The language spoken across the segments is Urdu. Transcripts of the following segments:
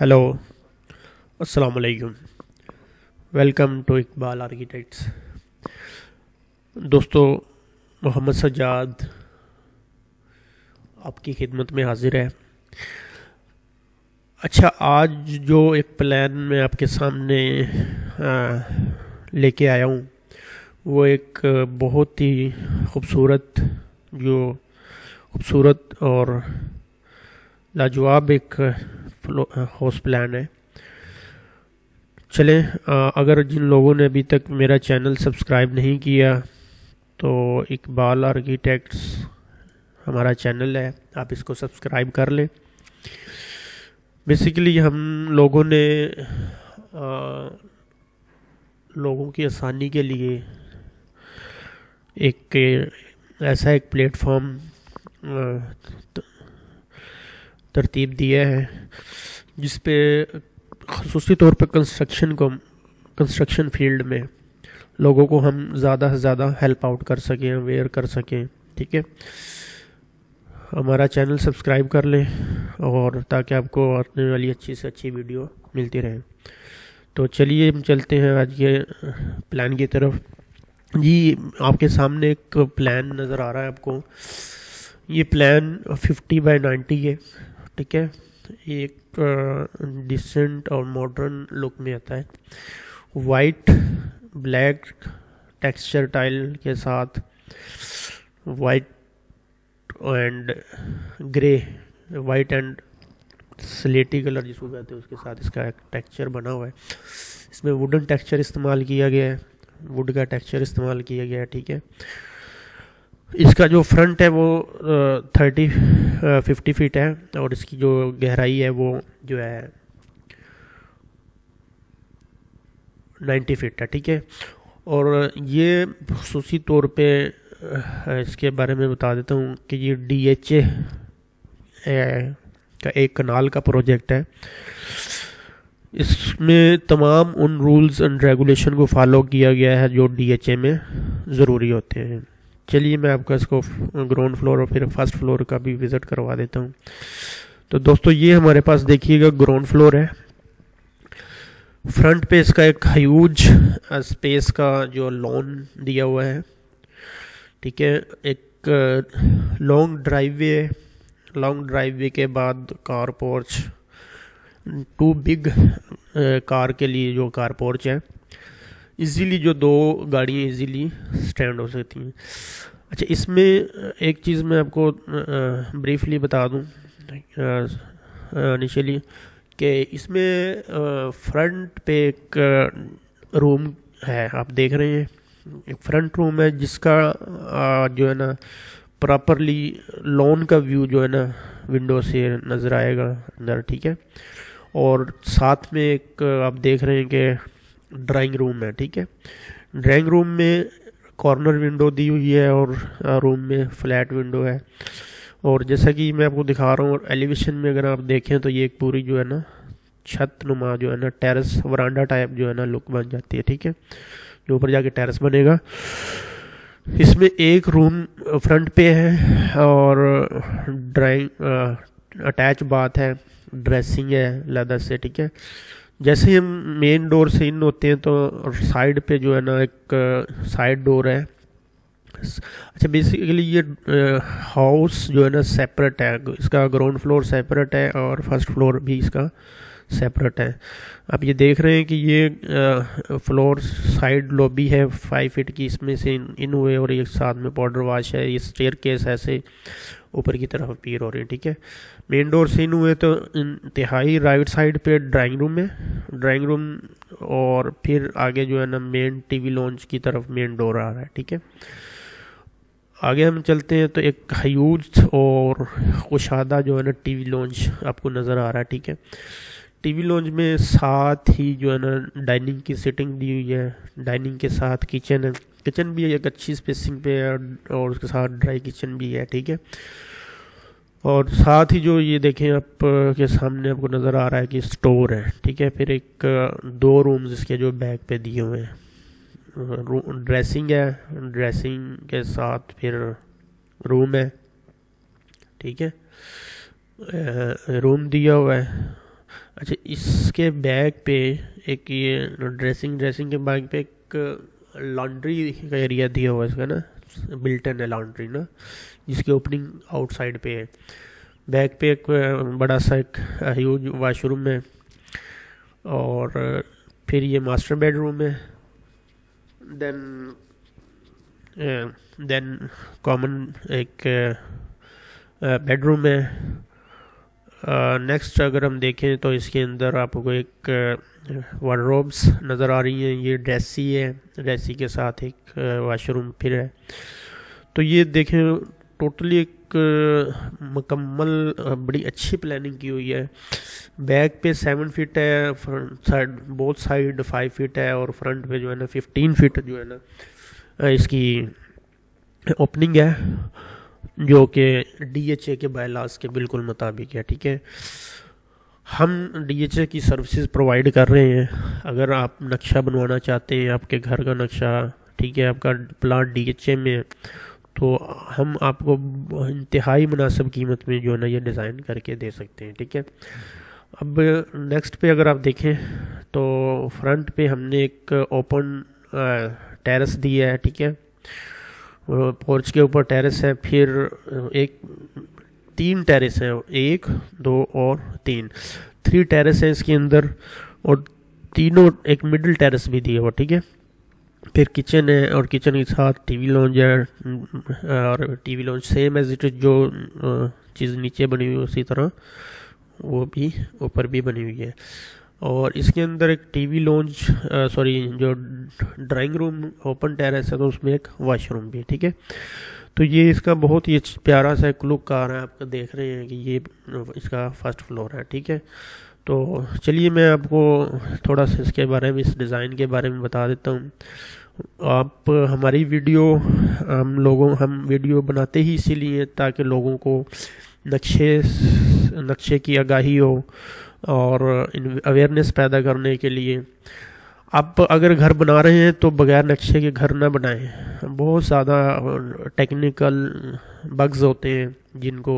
ہیلو السلام علیکم ویلکم ٹو اقبال آرکیٹیکٹس دوستو، محمد سجاد آپ کی خدمت میں حاضر ہے۔ اچھا آج جو ایک پلان میں آپ کے سامنے لے کے آیا ہوں، وہ ایک بہت ہی خوبصورت، جو خوبصورت اور لاجواب ایک ہاؤس پلان ہے۔ چلیں اگر جن لوگوں نے ابھی تک میرا چینل سبسکرائب نہیں کیا، تو اقبال آرکیٹیکٹس ہمارا چینل ہے، آپ اس کو سبسکرائب کر لیں۔ بیسیکلی ہم لوگوں نے لوگوں کی آسانی کے لیے ایک ایسا ایک پلیٹ فارم ترتیب دیا ہے جس پہ خصوصی طور پہ کنسٹرکشن کو کنسٹرکشن فیلڈ میں لوگوں کو ہم زیادہ سے زیادہ ہیلپ آؤٹ کر سکیں اویئر کر سکیں، ٹھیک ہے؟ ہمارا چینل سبسکرائب کر لیں اور تاکہ آپ کو آنے والی اچھی سے اچھی ویڈیو ملتی رہے۔ تو چلیے، ہم چلتے ہیں آج کے پلان کی طرف۔ جی آپ کے سامنے ایک پلان نظر آ رہا ہے آپ کو۔ یہ پلان ففٹی بائی نائنٹی ہے۔ ٹھیک ہے، ایک ڈیسنٹ اور ماڈرن لک میں آتا ہے۔ وائٹ بلیک ٹیکسچر ٹائل کے ساتھ white and grey white and سلیٹی colour جس کو کہتے ہیں، اس کے ساتھ اس کا ایک ٹیکسچر بنا ہوا ہے۔ اس میں ووڈن ٹیکسچر استعمال کیا گیا ہے۔ ووڈ کا ٹیکسچر استعمال کیا گیا ہے، ٹھیک ہے۔ اس کا جو فرنٹ ہے وہ تھرٹی ففٹی فیٹ ہے اور اس کی جو گہرائی ہے وہ جو ہے نائنٹی فٹ ہے، ٹھیک ہے؟ اور یہ خصوصی طور پہ اس کے بارے میں بتا دیتا ہوں کہ یہ ڈی ایچ اے کا ایک کنال کا پروجیکٹ ہے۔ اس میں تمام ان رولز اینڈ ریگولیشن کو فالو کیا گیا ہے جو ڈی ایچ اے میں ضروری ہوتے ہیں۔ چلیے، میں آپ کا اس کو گراؤنڈ فلور اور پھر فرسٹ فلور کا بھی وزٹ کروا دیتا ہوں۔ تو دوستو، یہ ہمارے پاس دیکھیے گا گراؤنڈ فلور ہے۔ فرنٹ پہ اس کا ایک ہیوج اسپیس uh, کا جو لون دیا ہوا ہے۔ ٹھیک ہے، ایک long driveway long driveway کے بعد car porch two big car کے لیے جو کار پورچ ہے۔ ایزیلی جو دو گاڑیاں ایزیلی سٹینڈ ہو سکتی ہیں۔ اچھا اس میں ایک چیز میں آپ کو بریفلی بتا دوں انیشلی کہ اس میں فرنٹ پہ ایک روم ہے، آپ دیکھ رہے ہیں۔ ایک فرنٹ روم ہے، جس کا جو ہے نا پراپرلی لون کا ویو جو ہے نا ونڈو سے نظر آئے گا اندر، ٹھیک ہے۔ اور ساتھ میں ایک، آپ دیکھ رہے ہیں کہ ڈرائنگ روم ہے ٹھیک ہے؟ ڈرائنگ روم میں کارنر ونڈو دی ہوئی ہے اور روم میں فلیٹ ونڈو ہے۔ اور جیسا کہ میں آپ کو دکھا رہا ہوں، اور ایلیویشن میں اگر آپ دیکھیں تو یہ ایک پوری جو ہے نا چھت نما جو ہے نا ٹیرس ورانڈا ٹائپ جو ہے نا لک بن جاتی ہے، ٹھیک ہے؟ جو اوپر جا کے ٹیرس بنے گا۔ اس میں ایک روم فرنٹ پہ ہے اور ڈرائنگ اٹیچ بات ہے، ڈریسنگ ہے، لیدر سے، ٹھیک ہے؟ جیسے ہی ہم مین ڈور سے ان ہوتے ہیں تو سائڈ پہ جو ہے نا ایک سائڈ ڈور ہے۔ اچھا بیسیکلی یہ ہاؤس جو ہے نا سیپریٹ ہے۔ اس کا گراؤنڈ فلور سیپریٹ ہے اور فرسٹ فلور بھی اس کا سیپریٹ ہے آپ یہ دیکھ رہے ہیں کہ یہ فلور سائڈ لوبی ہے فائیو فٹ کی اس میں سے ان ہوئے اور ایک ساتھ میں پاؤڈر واش ہے۔ یہ اسٹیئر کیس ایسے اوپر کی طرف اپیئر ہو رہے ہیں، ٹھیک ہے۔ مین ڈور سے ان ہوئے تو انتہائی رائٹ سائڈ پہ ڈرائنگ روم ہے۔ ڈرائنگ روم اور پھر آگے جو ہے نا مین ٹی وی لانچ کی طرف مین ڈور آ رہا ہے، ٹھیک ہے۔ آگے ہم چلتے ہیں تو ایک ہیوج اور خوشادہ جو ہے نا ٹی وی لانچ آپ کو نظر آ رہا ہے، ٹھیک ہے۔ ٹی وی لانچ میں ساتھ ہی جو ہے نا ڈائننگ کی سیٹنگ دی ہوئی ہے، ڈائننگ کے ساتھ کچن ہے۔ کچن بھی ایک اچھی اسپیسنگ پہ ہے اور اس کے ساتھ ڈرائی کچن بھی ہے، ٹھیک ہے۔ اور ساتھ ہی جو یہ دیکھیں آپ کے سامنے آپ کو نظر آ رہا ہے کہ اسٹور ہے، ٹھیک ہے۔ پھر ایک دو رومز اس کے جو بیک پہ دیے ہوئے ہیں۔ ڈریسنگ ہے ڈریسنگ کے ساتھ پھر روم ہے، ٹھیک ہے۔ روم دیا ہوا ہے۔ اچھا اس کے بیک پہ ایک یہ ڈریسنگ ڈریسنگ کے بیک پہ ایک لانڈری کا ایریا دیا ہوا ہے اس کا نا بلٹن ہے لانڈری نا، جس کی اوپننگ آؤٹ سائڈ پہ ہے۔ بیک پہ ایک بڑا سا ایک ہیوج واش روم ہے اور پھر یہ ماسٹر بیڈ روم ہے۔ دین دین کامن ایک uh, بیڈ روم ہے۔ نیکسٹ اگر ہم دیکھیں تو اس کے اندر آپ کو ایک روبس نظر آ رہی ہیں، یہ ڈریسی ہے ڈریسی کے ساتھ ایک واش روم پھر ہے۔ تو یہ دیکھیں ٹوٹلی ایک مکمل بڑی اچھی پلاننگ کی ہوئی ہے۔ بیک پہ سیون فٹ ہے front side both side five foot ہے اور فرنٹ پہ جو ہے نا ففٹین فٹ جو ہے نا اس کی اوپننگ ہے۔ جو کہ ڈی ایچ اے کے بائلاس کے بالکل مطابق ہے، ٹھیک ہے؟ ہم ڈی ایچ اے کی سروسز پرووائڈ کر رہے ہیں۔ اگر آپ نقشہ بنوانا چاہتے ہیں، آپ کے گھر کا نقشہ، ٹھیک ہے، آپ کا پلاٹ ڈی ایچ اے میں، تو ہم آپ کو انتہائی مناسب قیمت میں جو ہے نا یہ ڈیزائن کر کے دے سکتے ہیں، ٹھیک ہے؟ اب نیکسٹ پہ اگر آپ دیکھیں، تو فرنٹ پہ ہم نے ایک اوپن ٹیرس دیا ہے، ٹھیک ہے؟ پورچ کے اوپر ٹیرس ہے، پھر ایک تین ٹیرس ہیں، ایک، دو اور تین۔ تھری ٹیرس ہیں اس کے اندر اور تینوں ایک مڈل ٹیرس بھی دیا ہوا ٹھیک ہے۔ پھر کچن ہے اور کچن کے ساتھ ٹی وی لانچ ہے، اور T V lounge same as it جو چیز نیچے بنی ہوئی اسی طرح، وہ بھی اوپر بھی بنی ہوئی ہے۔ اور اس کے اندر ایک ٹی وی لانچ سوری جو ڈرائنگ روم اوپن ٹیرس ہے تو اس میں ایک واش روم بھی ہے، ٹھیک ہے؟ تو یہ اس کا بہت ہی پیارا سا ایک لک آ رہا ہے، آپ دیکھ رہے ہیں کہ یہ اس کا فرسٹ فلور ہے، ٹھیک ہے؟ تو چلیے میں آپ کو تھوڑا سا اس کے بارے میں، اس ڈیزائن کے بارے میں بتا دیتا ہوں۔ آپ، ہماری ویڈیو، ہم لوگوں، ہم ویڈیو بناتے ہی اسی لیے تاکہ لوگوں کو نقشے نقشے کی آگاہی ہو اور اویئرنیس پیدا کرنے کے لیے۔ آپ اگر گھر بنا رہے ہیں تو بغیر نقشے کے گھر نہ بنائیں۔ بہت زیادہ ٹیکنیکل بگز ہوتے ہیں جن کو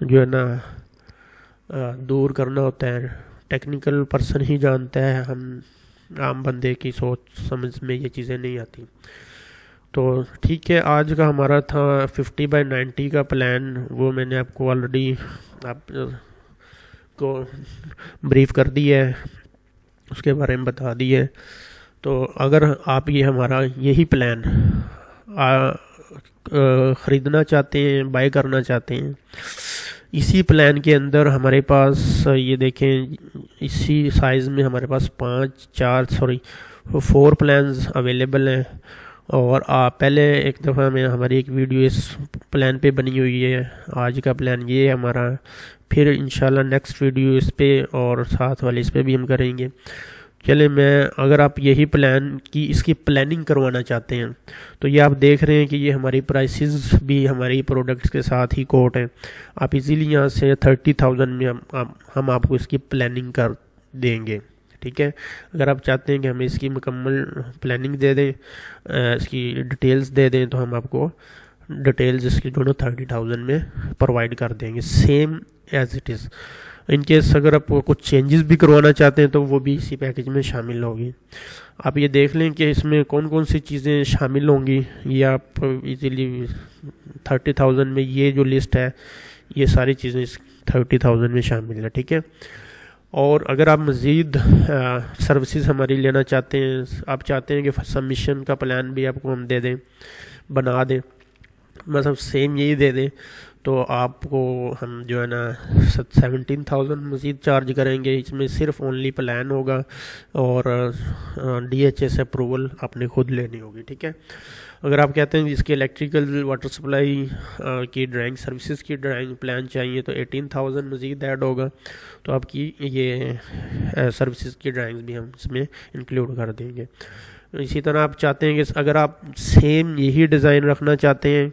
جو ہے نا دور کرنا ہوتا ہے۔ ٹیکنیکل پرسن ہی جانتا ہے، ہم عام بندے کی سوچ سمجھ میں یہ چیزیں نہیں آتی۔ تو ٹھیک ہے، آج کا ہمارا تھا ففٹی بائی نائنٹی کا پلان وہ میں نے آپ کو آلریڈی آپ کو بریف کر دی ہے۔ اس کے بارے میں بتا دی ہے تو اگر آپ یہ ہمارا یہی پلان خریدنا چاہتے ہیں بائی کرنا چاہتے ہیں، اسی پلان کے اندر ہمارے پاس، یہ دیکھیں، اسی سائز میں ہمارے پاس پانچ، چار سوری فور پلانز اویلیبل ہیں۔ اور پہلے ایک دفعہ میں ہماری ایک ویڈیو اس پلان پہ بنی ہوئی ہے۔ آج کا پلان یہ ہے ہمارا۔ پھر انشاءاللہ نیکسٹ ویڈیو اس پہ اور ساتھ والے اس پہ بھی ہم کریں گے۔ چلے میں اگر آپ یہی پلان کی اس کی پلاننگ کروانا چاہتے ہیں، تو یہ آپ دیکھ رہے ہیں کہ یہ ہماری پرائسز بھی ہماری پروڈکٹس کے ساتھ ہی کوٹ ہیں۔ آپ ایزیلی یہاں سے تھرٹی تھاؤزنڈ میں ہم آپ کو اس کی پلاننگ کر دیں گے۔ ٹھیک ہے؟ اگر آپ چاہتے ہیں کہ ہمیں اس کی مکمل پلاننگ دے دیں اس کی ڈیٹیلز دے دیں، تو ہم آپ کو ڈیٹیلز اس کی جو تھرٹی تھاؤزنڈ میں پرووائڈ کر دیں گے۔ Same as it is in case اگر آپ کچھ چینجز بھی کروانا چاہتے ہیں تو وہ بھی اسی پیکج میں شامل ہوگی۔ آپ یہ دیکھ لیں کہ اس میں کون کون سی چیزیں شامل ہوں گی۔ یہ آپ ایزیلی تھرٹی تھاؤزنڈ میں یہ جو لسٹ ہے، یہ ساری چیزیں اس تھرٹی تھاؤزنڈ میں شامل ہے ٹھیک ہے؟ اور اگر آپ مزید سروسز ہماری لینا چاہتے ہیں، آپ چاہتے ہیں کہ سبمیشن کا پلان بھی آپ کو ہم دے دیں، بنا دیں۔ مطلب سیم یہی دے دیں۔ تو آپ کو ہم جو ہے نا سیونٹین تھاؤزنڈ مزید چارج کریں گے۔ اس میں صرف اونلی پلان ہوگا اور ڈی ایچ ایس اپروول آپ نے خود لینی ہوگی، ٹھیک ہے؟ اگر آپ کہتے ہیں اس کی الیکٹریکل واٹر سپلائی کی ڈرائنگ سروسز کی ڈرائنگ پلان چاہیے تو ایٹین تھاؤزنڈ مزید ایڈ ہوگا۔ تو آپ کی یہ سروسز کی ڈرائنگز بھی ہم اس میں انکلیوڈ کر دیں گے۔ اسی طرح آپ چاہتے ہیں کہ اگر آپ سیم یہی ڈیزائن رکھنا چاہتے ہیں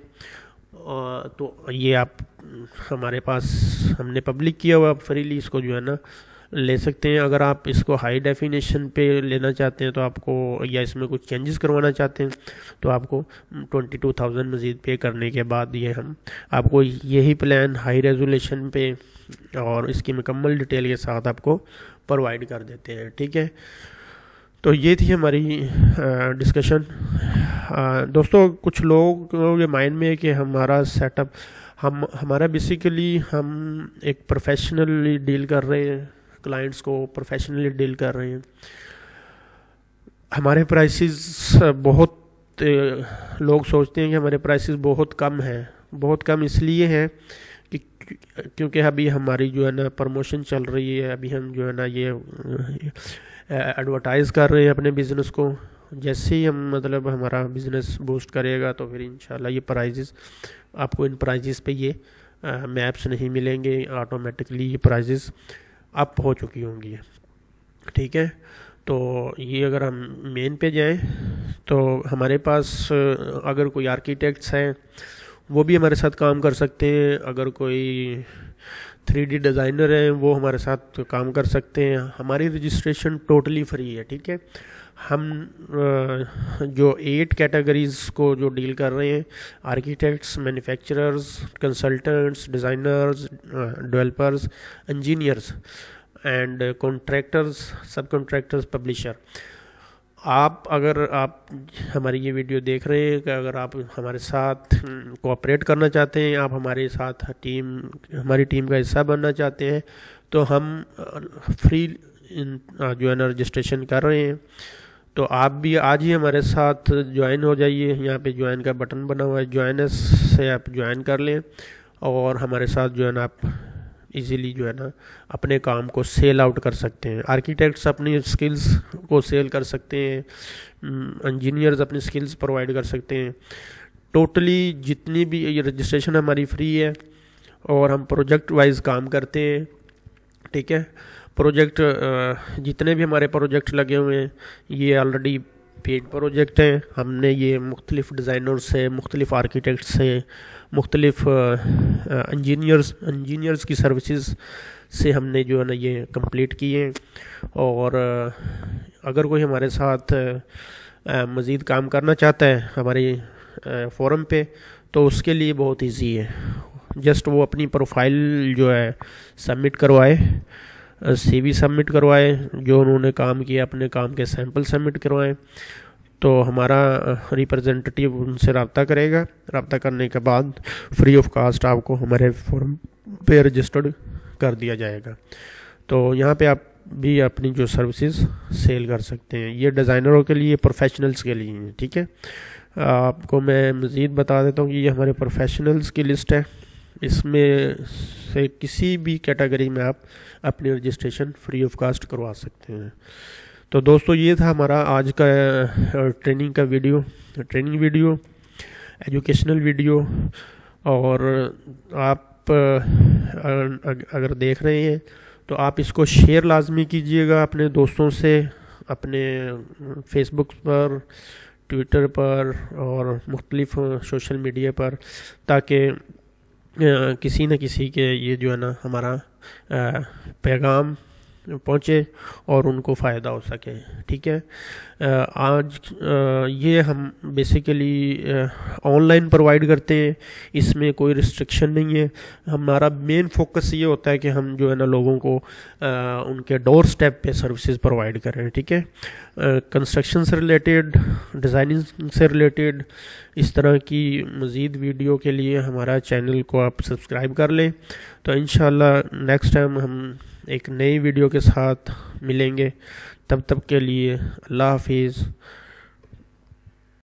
تو یہ آپ ہمارے پاس ہم نے پبلک کیا ہوا، آپ فریلی اس کو جو ہے نا لے سکتے ہیں۔ اگر آپ اس کو ہائی ڈیفینیشن پہ لینا چاہتے ہیں تو آپ کو یا اس میں کچھ چینجز کروانا چاہتے ہیں تو آپ کو ٹونٹی ٹو تھاؤزنڈ مزید پے کرنے کے بعد یہ ہم آپ کو یہی پلان ہائی ریزولیشن پہ اور اس کی مکمل ڈیٹیل کے ساتھ آپ کو پرووائڈ کر دیتے ہیں۔ ٹھیک ہے؟ تو یہ تھی ہماری ڈسکشن دوستوں کچھ لوگ کے مائنڈ میں ہے کہ ہمارا سیٹ اپ ہم، ہمارا بیسیکلی ہم ایک پروفیشنلی ڈیل کر رہے ہیں کلائنٹس کو پروفیشنلی ڈیل کر رہے ہیں۔ ہمارے پرائسز بہت لوگ سوچتے ہیں کہ ہمارے پرائسز بہت کم ہیں۔ بہت کم اس لیے ہیں کہ، کیونکہ ابھی ہماری جو ہے نا پروموشن چل رہی ہے، ابھی ہم جو ہے نا یہ ایڈورٹائز کر رہے ہیں اپنے بزنس کو۔ جیسے ہی ہم مطلب ہمارا بزنس بوسٹ کرے گا تو پھر انشاءاللہ یہ پرائزز آپ کو ان پرائزز پہ یہ میپس نہیں ملیں گے آٹومیٹکلی یہ پرائزز اپ ہو چکی ہوں گی۔ ٹھیک ہے؟ تو یہ اگر ہم مین پہ جائیں تو ہمارے پاس اگر کوئی آرکیٹیکٹس ہیں، وہ بھی ہمارے ساتھ کام کر سکتے ہیں۔ اگر کوئی تھری ڈی ڈیزائنر ہیں، وہ ہمارے ساتھ کام کر سکتے ہیں۔ ہماری رجسٹریشن ٹوٹلی فری ہے، ٹھیک ہے؟ ہم جو ایٹ کیٹیگریز کو جو ڈیل کر رہے ہیں architects manufacturers consultants designers developers engineers and contractors subcontractors publisher آپ اگر آپ ہماری یہ ویڈیو دیکھ رہے ہیں کہ اگر آپ ہمارے ساتھ کوآپریٹ کرنا چاہتے ہیں، آپ ہمارے ساتھ ٹیم، ہماری ٹیم کا حصہ بننا چاہتے ہیں، تو ہم فری جو ہے نا رجسٹریشن کر رہے ہیں۔ تو آپ بھی آج ہی ہمارے ساتھ جوائن ہو جائیے۔ یہاں پہ جوائن کا بٹن بنا ہوا ہے جوائنس سے آپ جوائن کر لیں اور ہمارے ساتھ جو ہے نا آپ ایزیلی جو ہے نا، اپنے کام کو سیل آؤٹ کر سکتے ہیں۔ آرکیٹیکٹس اپنی اسکلز کو سیل کر سکتے ہیں۔ انجینئرز اپنی اسکلز پرووائڈ کر سکتے ہیں۔ ٹوٹلی جتنی بھی یہ رجسٹریشن ہماری فری ہے اور ہم پروجیکٹ وائز کام کرتے ہیں، ٹھیک ہے؟ پروجیکٹ جتنے بھی ہمارے پروجیکٹ لگے ہوئے ہیں، یہ آلریڈی پیڈ پروجیکٹ ہیں۔ ہم نے یہ مختلف ڈیزائنر سے، مختلف آرکیٹیکٹ سے، مختلف انجینئرز انجینئرز کی سروسز سے ہم نے جو ہے نا یہ کمپلیٹ کیے۔ اور اگر کوئی ہمارے ساتھ مزید کام کرنا چاہتا ہے ہمارے فورم پہ، تو اس کے لیے بہت ایزی ہے۔ جسٹ وہ اپنی پروفائل جو ہے سبمٹ کروائے۔ سی وی سبمٹ کروائے جو انہوں نے کام کیا، اپنے کام کے سیمپل سبمٹ کروائیں، تو ہمارا ریپرزنٹیو ان سے رابطہ کرے گا۔ رابطہ کرنے کے بعد فری آف کاسٹ آپ کو ہمارے فورم پہ رجسٹرڈ کر دیا جائے گا۔ تو یہاں پہ آپ بھی اپنی جو سروسز سیل کر سکتے ہیں۔ یہ ڈیزائنروں کے لیے پروفیشنلز کے لیے ہیں ٹھیک ہے؟ آپ کو میں مزید بتا دیتا ہوں کہ یہ ہمارے پروفیشنلز کی لسٹ ہے۔ اس میں سے کسی بھی کیٹیگری میں آپ اپنی رجسٹریشن فری آف کاسٹ کروا سکتے ہیں۔ تو دوستو، یہ تھا ہمارا آج کا ٹریننگ کا video, training video, educational video. اور آپ اگر دیکھ رہے ہیں تو آپ اس کو شیئر لازمی کیجیے گا اپنے دوستوں سے، اپنے فیس بک پر، ٹویٹر پر اور مختلف سوشل میڈیا پر، تاکہ کسی نہ کسی کے یہ جو ہے نا ہمارا پیغام پہنچے اور ان کو فائدہ ہو سکے، ٹھیک ہے؟ آج یہ ہم بیسیکلی آن لائن پرووائڈ کرتے ہیں، اس میں کوئی ریسٹرکشن نہیں ہے۔ ہمارا مین فوکس یہ ہوتا ہے کہ ہم جو ہے نا لوگوں کو ان کے ڈور سٹیپ پہ سروسز پرووائڈ کریں، ٹھیک ہے؟ کنسٹرکشن سے ریلیٹڈ ڈیزائننگ سے ریلیٹڈ اس طرح کی مزید ویڈیو کے لیے ہمارا چینل کو آپ سبسکرائب کر لیں۔ تو انشاءاللہ نیکسٹ ٹائم ہم ایک نئی ویڈیو کے ساتھ ملیں گے۔ تب تب کے لیے اللہ حافظ۔